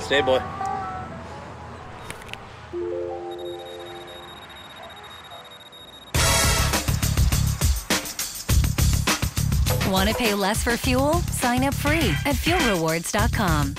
Stay, boy. Want to pay less for fuel? Sign up free at fuelrewards.com.